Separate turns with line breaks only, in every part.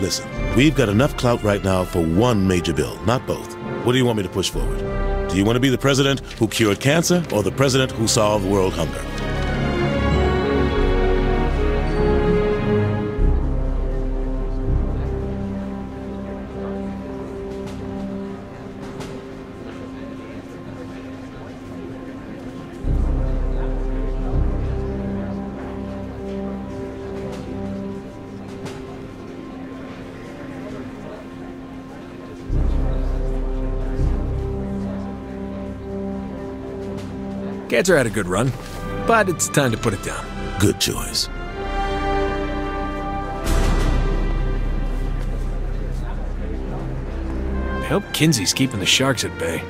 Listen, we've got enough clout right now for one major bill, not both. What do you want me to push forward? Do you want to be the president who cured cancer or the president who solved world hunger?
Cancer had a good run, but it's time to put it down.
Good choice.
I hope Kinzie's keeping the sharks at bay.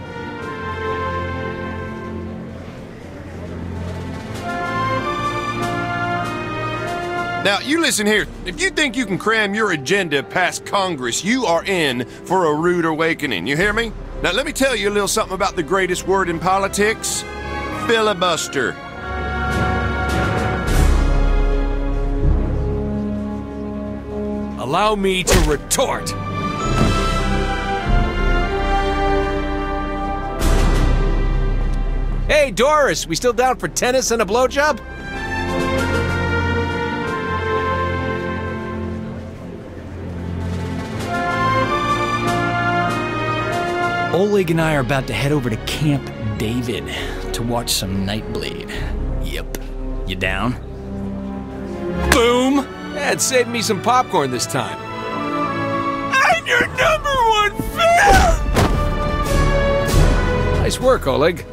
Now, you listen here. If you think you can cram your agenda past Congress, you are in for a rude awakening. You hear me? Now, let me tell you a little something about the greatest word in politics filibuster.
Allow me to retort. Hey, Doris, we still down for tennis and a blowjob?
Oleg and I are about to head over to Camp David to watch some Nyte Blade. Yep. You down?
Boom! That saved me some popcorn this time. I'm your number one fan! Nice work, Oleg.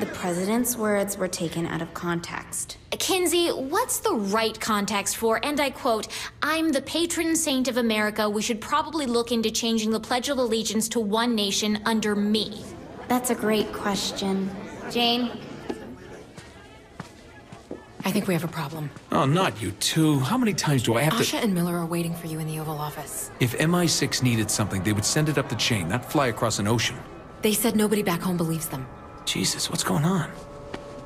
The president's words were taken out of context.
Kinzie, what's the right context for, and I quote, I'm the patron saint of America. We should probably look into changing the Pledge of Allegiance to one nation under me.
That's a great question. Jane?
I think we have a problem.
Oh, not you two. How many times do I have
Asha
to...
and Miller are waiting for you in the Oval Office.
If MI6 needed something, they would send it up the chain, not fly across an ocean.
They said nobody back home believes them.
Jesus, what's going on?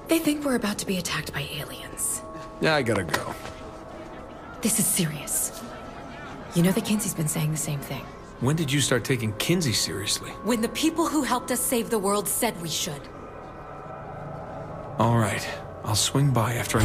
They think we're about to be attacked by aliens.
Yeah, I gotta go.
This is serious. You know that Kinzie's been saying the same thing.
When did you start taking Kinzie seriously?
When the people who helped us save the world said we should.
All right, I'll swing by after I...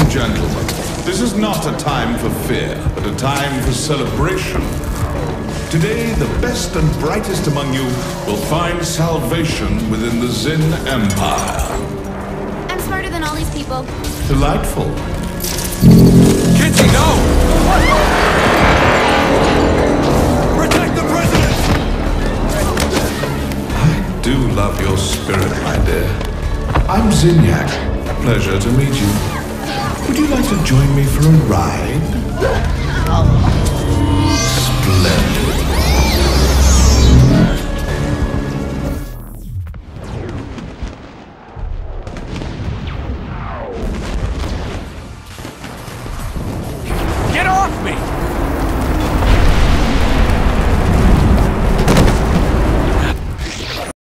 and gentlemen, this is not a time for fear, but a time for celebration. Today, the best and brightest among you will find salvation within the Zin Empire.
I'm smarter than all these people.
Delightful.
Kinzie, no!
Protect the president! I do love your spirit, my dear. I'm Zinyak. Pleasure to meet you. To join me for a ride? Splendid.
Get off me!